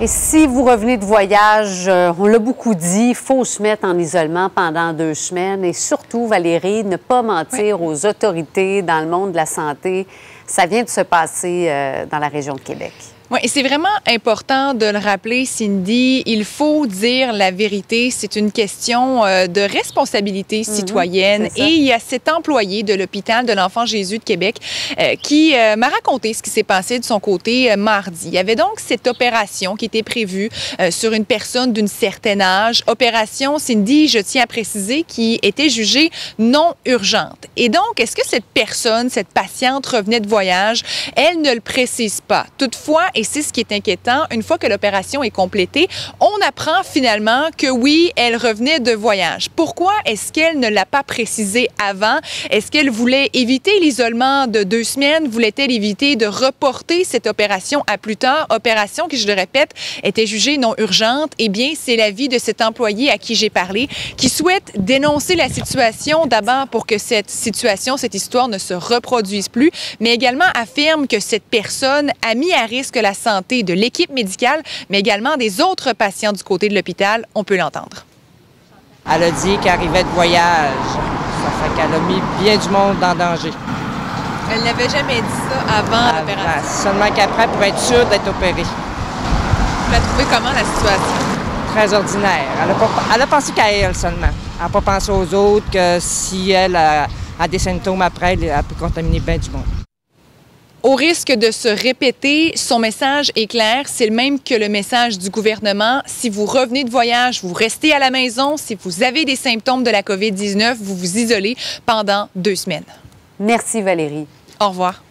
Et si vous revenez de voyage, euh, on l'a beaucoup dit, il faut se mettre en isolement pendant deux semaines et surtout, Valérie, ne pas mentir aux autorités dans le monde de la santé. Ça vient de se passer euh, dans la région de Québec. Oui, c'est vraiment important de le rappeler, Cindy. Il faut dire la vérité. C'est une question euh, de responsabilité mhm, citoyenne. et il y a cet employé de l'hôpital de l'Enfant Jésus de Québec euh, qui euh, m'a raconté ce qui s'est passé de son côté mardi. Il y avait donc cette opération qui était prévue sur une personne d'un certain âge. Opération, Cindy, je tiens à préciser, qui était jugée non urgente. Et donc, est-ce que cette personne, cette patiente revenait de voyage? Elle ne le précise pas. Toutefois, et c'est ce qui est inquiétant. Une fois que l'opération est complétée, on apprend finalement que oui, elle revenait de voyage. Pourquoi est-ce qu'elle ne l'a pas précisé avant? Est-ce qu'elle voulait éviter l'isolement de deux semaines? Voulait-elle éviter de reporter cette opération à plus tard? Opération qui, je le répète, était jugée non urgente. Eh bien, c'est l'avis de cet employé à qui j'ai parlé qui souhaite dénoncer la situation d'abord pour que cette situation, cette histoire ne se reproduise plus, mais également affirme que cette personne a mis à risque la la santé de l'équipe médicale, mais également des autres patients du côté de l'hôpital. On peut l'entendre. Elle a dit qu'elle arrivait de voyage. Ça fait qu'elle a mis bien du monde en danger. Elle n'avait jamais dit ça avant l'opération. Seulement qu'après, pour être sûre d'être opérée. Vous la trouvez comment, la situation? Très ordinaire. Elle a, pensé qu'à elle seulement. Elle n'a pas pensé aux autres que si elle a, a des symptômes après, elle peut contaminer bien du monde. Au risque de se répéter, son message est clair. C'est le même que le message du gouvernement. Si vous revenez de voyage, vous restez à la maison. Si vous avez des symptômes de la COVID-19, vous vous isolez pendant deux semaines. Merci Valérie. Au revoir.